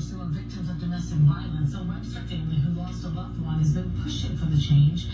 goes to a victims of domestic violence. A Webster family who lost a loved one has been pushing for the change.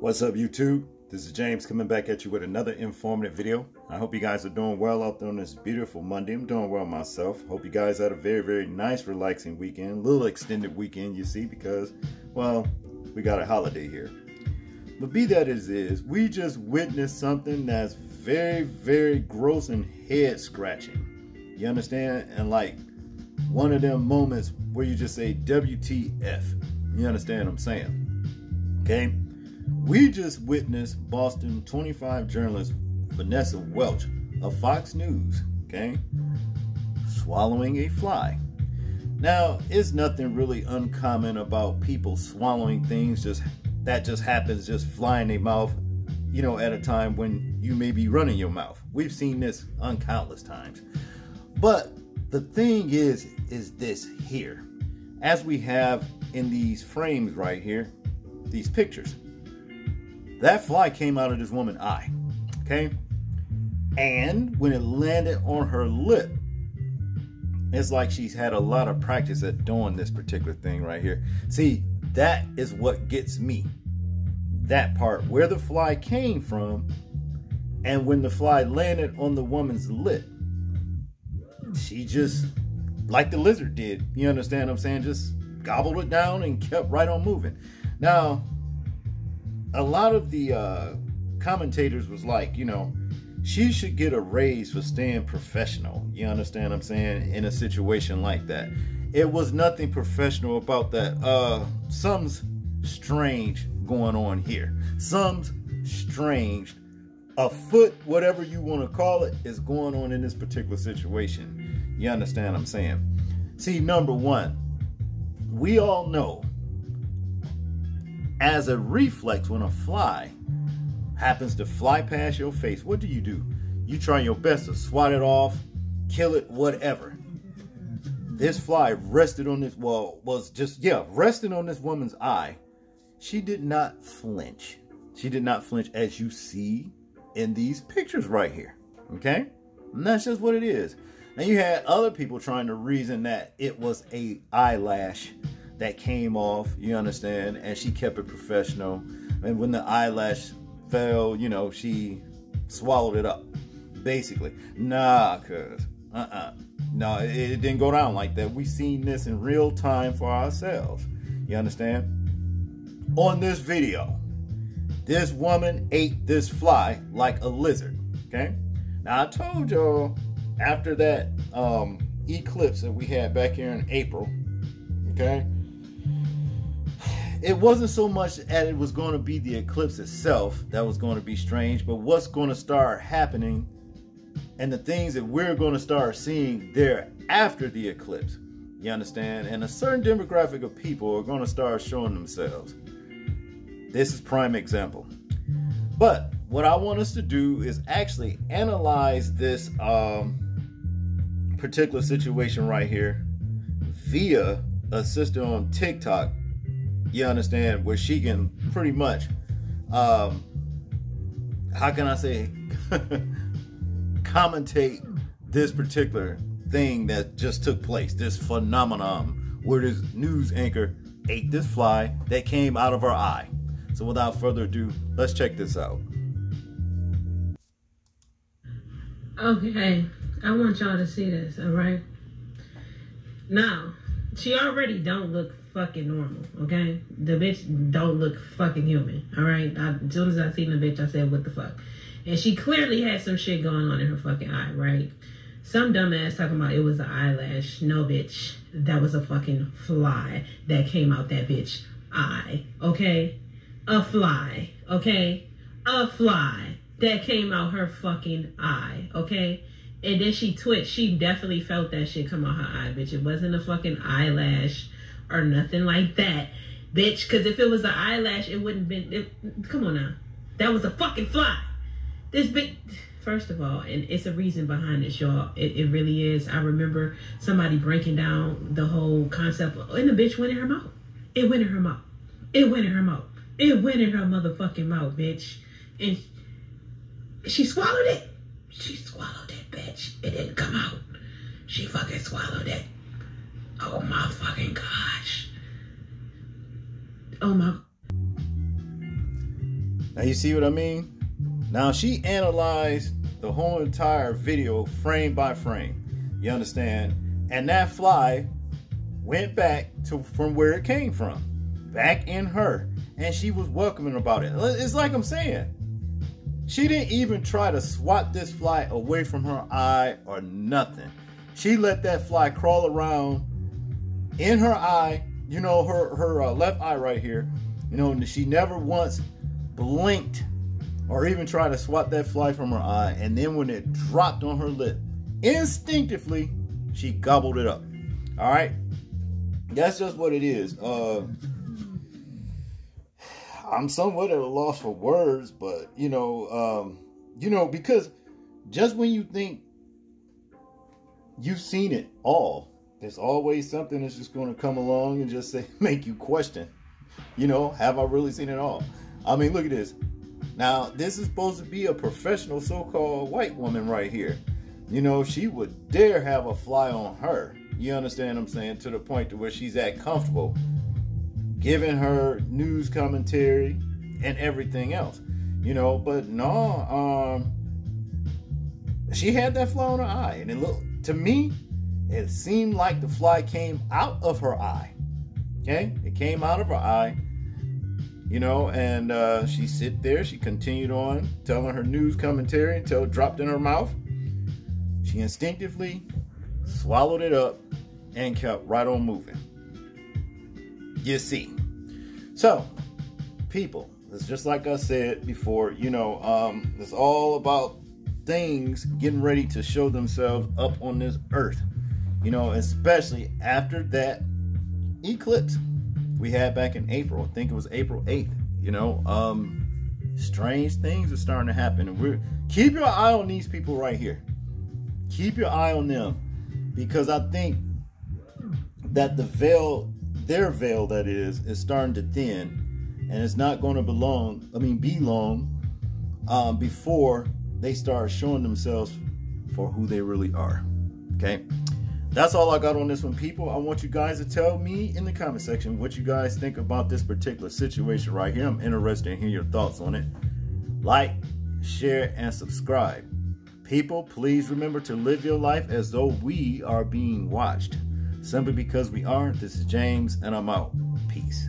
What's up YouTube? This is James coming back at you with another informative video. I hope you guys are doing well out there on this beautiful Monday. I'm doing well myself. Hope you guys had a very, very nice, relaxing weekend. Little extended weekend, you see, because, well, we got a holiday here. But be that as is, we just witnessed something that's very, very gross and head scratching. You understand? And like one of them moments where you just say WTF. You understand what I'm saying? Okay? We just witnessed Boston 25 journalist Vanessa Welch of Fox News, okay, swallowing a fly. Now, it's nothing really uncommon about people swallowing things just that just happens just fly in their mouth, you know, at a time when you may be running your mouth. We've seen this uncountless times. But the thing is, is this here. As we have in these frames right here, these pictures. That fly came out of this woman's eye. Okay? And when it landed on her lip, it's like she's had a lot of practice at doing this particular thing right here. See, that is what gets me. That part, where the fly came from, and when the fly landed on the woman's lip, she just, like the lizard did, you understand what I'm saying? Just gobbled it down and kept right on moving. Now, a lot of the uh, commentators was like, you know, she should get a raise for staying professional. You understand what I'm saying? In a situation like that. It was nothing professional about that. Uh, something's strange going on here. Something's strange. A foot, whatever you want to call it, is going on in this particular situation. You understand what I'm saying? See, number one, we all know as a reflex when a fly happens to fly past your face, what do you do? You try your best to swat it off, kill it, whatever. This fly rested on this, well, was just, yeah, rested on this woman's eye. She did not flinch. She did not flinch as you see in these pictures right here. Okay? And that's just what it is. And you had other people trying to reason that it was a eyelash that came off, you understand, and she kept it professional. And when the eyelash fell, you know, she swallowed it up, basically. Nah, cuz, uh-uh. No, it, it didn't go down like that. We seen this in real time for ourselves. You understand? On this video, this woman ate this fly like a lizard, okay? Now, I told y'all after that um, eclipse that we had back here in April, okay? It wasn't so much that it was going to be the eclipse itself that was going to be strange, but what's going to start happening and the things that we're going to start seeing there after the eclipse. You understand? And a certain demographic of people are going to start showing themselves. This is prime example. But what I want us to do is actually analyze this um, particular situation right here via a sister on TikTok you understand, where she can pretty much, um, how can I say, commentate this particular thing that just took place, this phenomenon where this news anchor ate this fly that came out of her eye. So without further ado, let's check this out. Okay, I want y'all to see this, all right? Now, she already don't look fucking normal, okay? The bitch don't look fucking human, all right? I, as soon as I seen the bitch, I said, what the fuck? And she clearly had some shit going on in her fucking eye, right? Some dumbass talking about it was an eyelash. No, bitch. That was a fucking fly that came out that bitch eye, okay? A fly, okay? A fly that came out her fucking eye, okay? And then she twitched. She definitely felt that shit come out her eye, bitch. It wasn't a fucking eyelash or nothing like that, bitch. Because if it was an eyelash, it wouldn't been. It, come on now, that was a fucking fly. This bitch. First of all, and it's a reason behind this, y'all. It, it really is. I remember somebody breaking down the whole concept, and the bitch went in her mouth. It went in her mouth. It went in her mouth. It went in her motherfucking mouth, bitch. And she swallowed it. She swallowed it, bitch. It didn't come out. She fucking swallowed it. Oh my fucking gosh. Oh my. Now you see what I mean? Now she analyzed the whole entire video frame by frame. You understand? And that fly went back to from where it came from. Back in her. And she was welcoming about it. It's like I'm saying. She didn't even try to swat this fly away from her eye or nothing. She let that fly crawl around in her eye, you know, her her uh, left eye right here. You know, she never once blinked or even tried to swat that fly from her eye. And then when it dropped on her lip, instinctively, she gobbled it up. All right, that's just what it is. Uh, I'm somewhat at a loss for words, but you know, um, you know, because just when you think you've seen it all, there's always something that's just going to come along and just say, make you question, you know, have I really seen it all? I mean, look at this. Now, this is supposed to be a professional so-called white woman right here. You know, she would dare have a fly on her. You understand what I'm saying? To the point to where she's at comfortable giving her news commentary and everything else. You know, but no, um, she had that fly on her eye, and it looked to me, it seemed like the fly came out of her eye. Okay, it came out of her eye. You know, and uh, she sit there. She continued on telling her news commentary until it dropped in her mouth. She instinctively swallowed it up and kept right on moving. You see. So, people, it's just like I said before, you know, um, it's all about things getting ready to show themselves up on this earth. You know, especially after that eclipse we had back in April. I think it was April 8th. You know, um, strange things are starting to happen. And we're keep your eye on these people right here. Keep your eye on them. Because I think that the veil their veil that is is starting to thin and it's not going to belong i mean be long um, before they start showing themselves for who they really are okay that's all i got on this one people i want you guys to tell me in the comment section what you guys think about this particular situation right here i'm interested in hearing your thoughts on it like share and subscribe people please remember to live your life as though we are being watched Simply because we aren't. This is James, and I'm out. Peace.